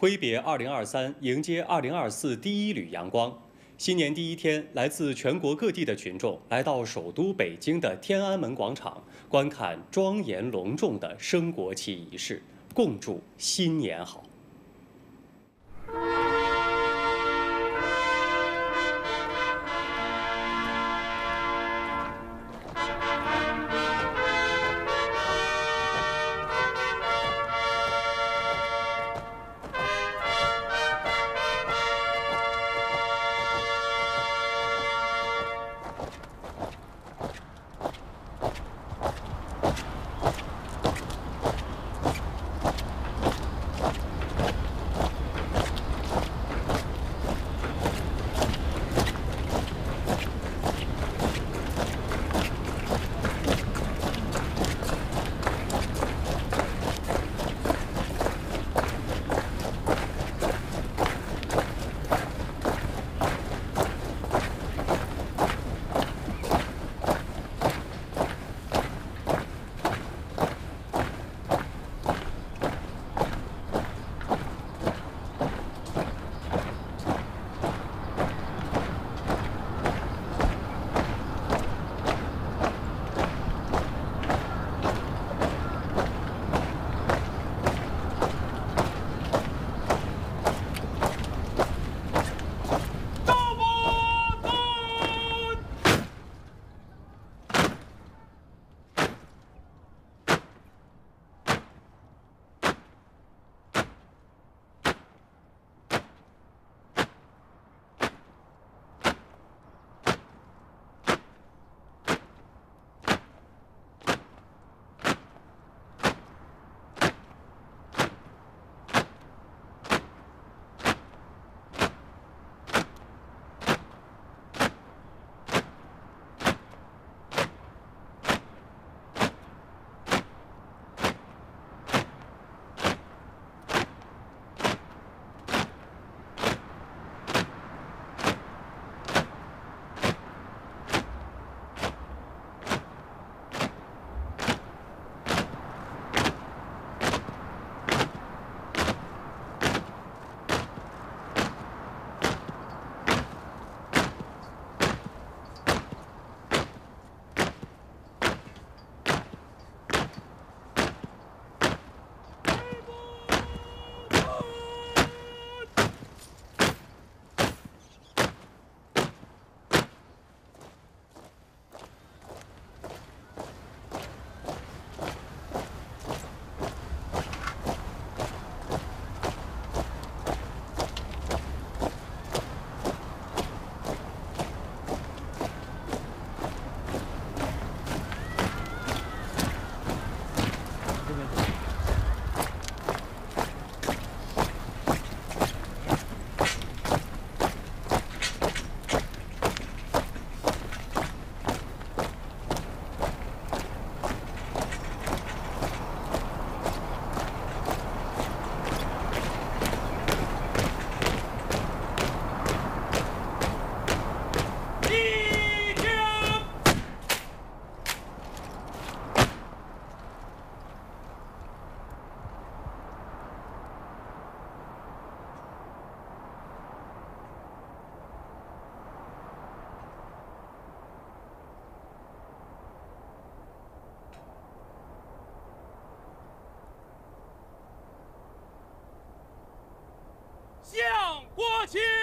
挥别2023，迎接2024第一缕阳光。新年第一天，来自全国各地的群众来到首都北京的天安门广场，观看庄严隆重的升国旗仪式，共祝新年好。向国旗。